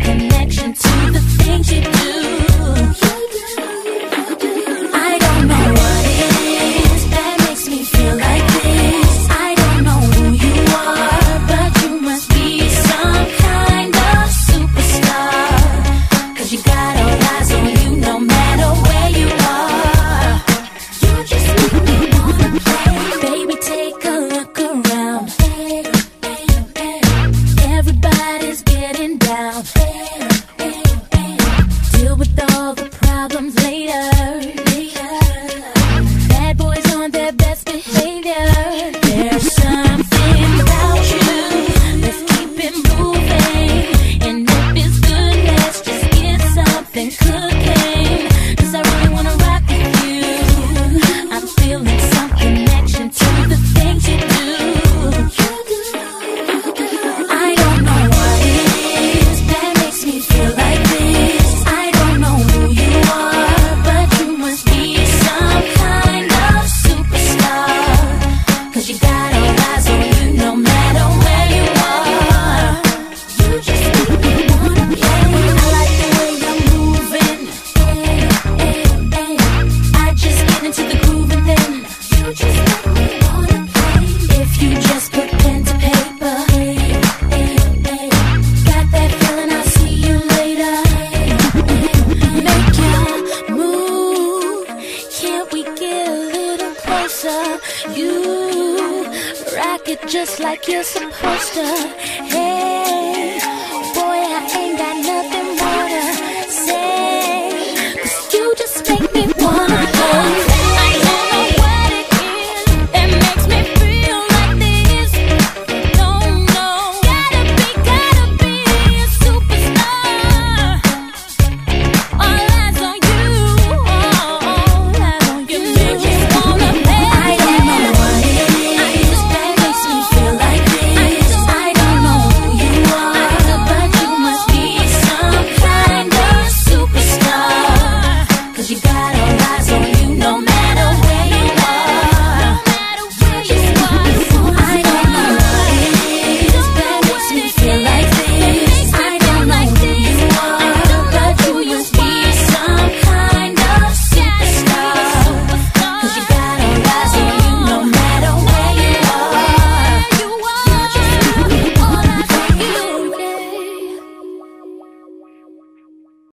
connection to the things you do. cooking. Cause I really wanna it just like you're supposed to. Hey.